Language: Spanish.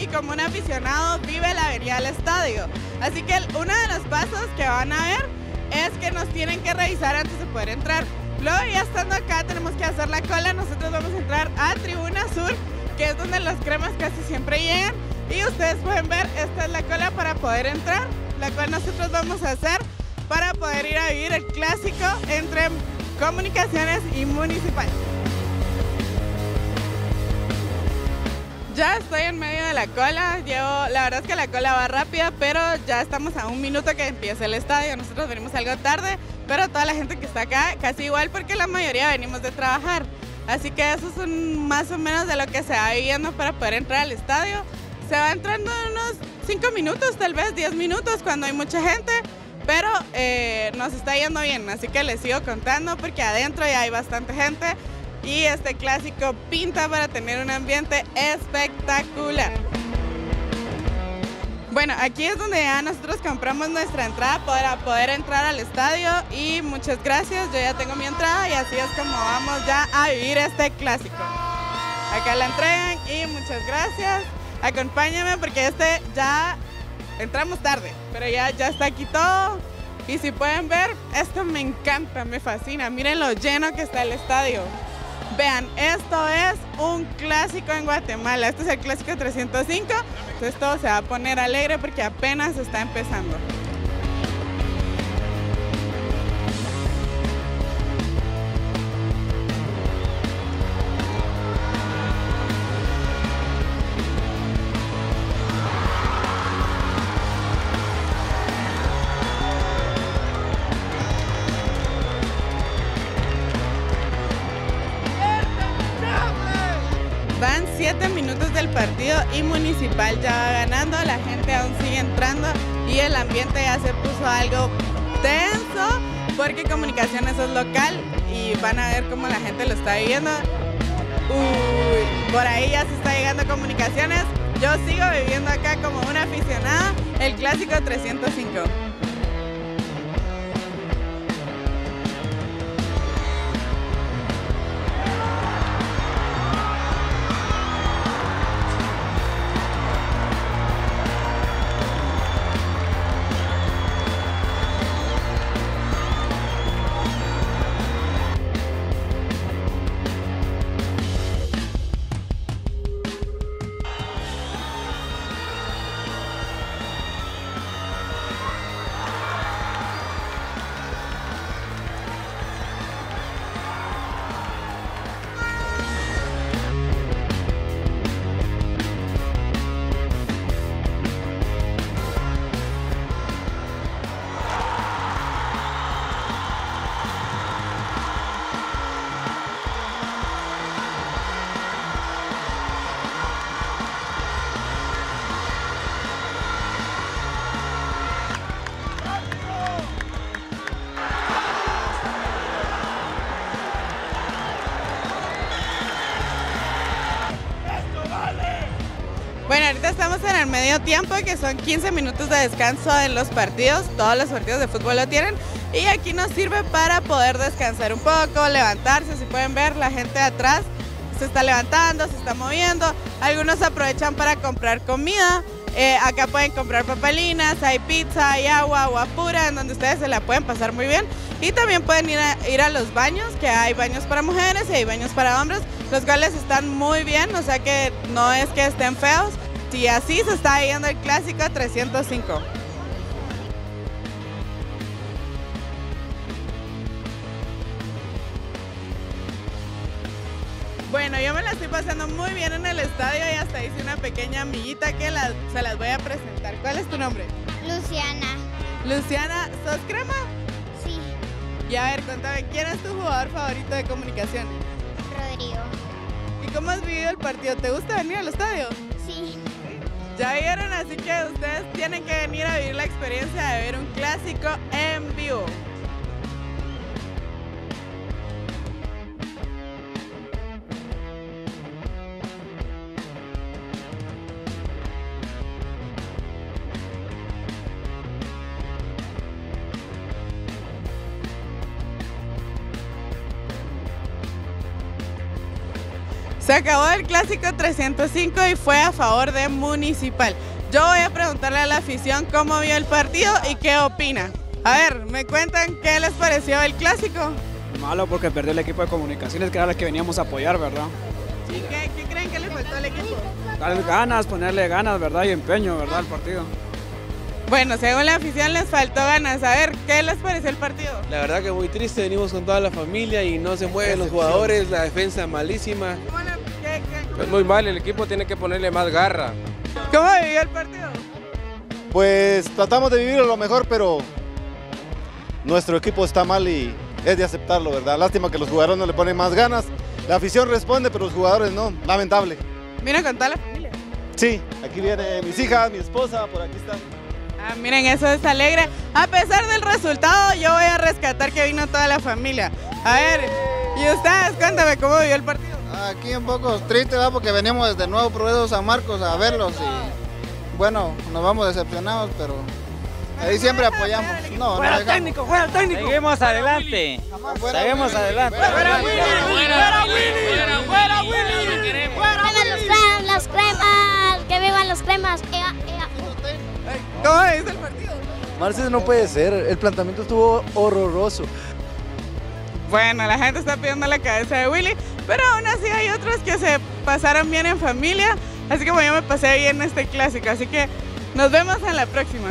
y como un aficionado vive la venida al estadio. Así que uno de los pasos que van a ver es que nos tienen que revisar antes de poder entrar. Luego ya estando acá tenemos que hacer la cola, nosotros vamos a entrar a Tribuna Sur, que es donde las cremas casi siempre llegan. Y ustedes pueden ver, esta es la cola para poder entrar, la cual nosotros vamos a hacer para poder ir a vivir el clásico entre comunicaciones y municipal. Ya estoy en medio de la cola, llevo, la verdad es que la cola va rápida, pero ya estamos a un minuto que empiece el estadio. Nosotros venimos algo tarde, pero toda la gente que está acá casi igual porque la mayoría venimos de trabajar. Así que eso es un, más o menos de lo que se va viviendo para poder entrar al estadio. Se va entrando en unos 5 minutos, tal vez 10 minutos cuando hay mucha gente, pero eh, nos está yendo bien, así que les sigo contando porque adentro ya hay bastante gente y este clásico pinta para tener un ambiente espectacular. Bueno, aquí es donde ya nosotros compramos nuestra entrada para poder entrar al estadio y muchas gracias, yo ya tengo mi entrada y así es como vamos ya a vivir este clásico. Acá la entregan y muchas gracias. Acompáñame porque este ya entramos tarde, pero ya, ya está aquí todo. Y si pueden ver, esto me encanta, me fascina. Miren lo lleno que está el estadio. Vean, esto es un clásico en Guatemala. Este es el clásico 305. Entonces todo se va a poner alegre porque apenas está empezando. 7 minutos del partido y Municipal ya va ganando, la gente aún sigue entrando y el ambiente ya se puso algo tenso porque Comunicaciones es local y van a ver cómo la gente lo está viviendo. Uy, por ahí ya se está llegando Comunicaciones. Yo sigo viviendo acá como una aficionada, el clásico 305. El medio tiempo, que son 15 minutos de descanso en los partidos. Todos los partidos de fútbol lo tienen. Y aquí nos sirve para poder descansar un poco, levantarse. Si pueden ver, la gente de atrás se está levantando, se está moviendo. Algunos aprovechan para comprar comida. Eh, acá pueden comprar papalinas, hay pizza, hay agua, agua pura, en donde ustedes se la pueden pasar muy bien. Y también pueden ir a, ir a los baños, que hay baños para mujeres y hay baños para hombres. Los cuales están muy bien, o sea que no es que estén feos. Y así se está viendo el clásico 305. Bueno, yo me la estoy pasando muy bien en el estadio y hasta hice una pequeña amiguita que la- se las voy a presentar. ¿Cuál es tu nombre? Luciana. Luciana, ¿sos crema? Sí. Y a ver, cuéntame, ¿quién es tu jugador favorito de comunicaciones? Rodrigo. ¿Y cómo has vivido el partido? ¿Te gusta venir al estadio? Ya vieron, así que ustedes tienen que venir a vivir la experiencia de ver un clásico en vivo. Se acabó el clásico 305 y fue a favor de Municipal. Yo voy a preguntarle a la afición cómo vio el partido y qué opina. A ver, me cuentan qué les pareció el clásico. Malo porque perdió el equipo de comunicaciones que era el que veníamos a apoyar, ¿verdad? ¿Y qué, qué creen que le faltó al equipo? Darle ganas, ponerle ganas, ¿verdad? Y empeño, ¿verdad? Al partido. Bueno, según la afición les faltó ganas. A ver, ¿qué les pareció el partido? La verdad que muy triste, venimos con toda la familia y no se mueven los jugadores, la defensa malísima. ¿Cómo le- qué- qué- Es muy mal, el equipo tiene que ponerle más garra. ¿Cómo vivió el partido? Pues tratamos de vivir lo mejor, pero nuestro equipo está mal y es de aceptarlo, ¿verdad? Lástima que los jugadores no le ponen más ganas. La afición responde, pero los jugadores no. Lamentable. Vino con toda la familia. Sí, aquí viene mis hijas, mi esposa, por aquí están. Ah, miren, eso es alegre. A pesar del resultado, yo voy a rescatar que vino toda la familia. A ver, y ustedes, cuéntame cómo vivió el partido. Aquí un poco triste, ¿verdad? Porque venimos desde Nuevo Progreso San Marcos a verlos y bueno, nos vamos decepcionados, pero ahí siempre apoyamos. No, no dejamos. Seguimos adelante. Fuera Seguimos Willy, adelante. fuera ¡Que vivan los cremas! ¡Los cremas! ¡Que vivan los cremas! Ea, ea. ¿Cómo viste el partido? Marces no puede ser, el planteamiento estuvo horroroso. Bueno, la gente está pidiendo la cabeza de Willy, pero aún así hay otros que se pasaron bien en familia, así como yo me pasé bien en este clásico, así que nos vemos en la próxima.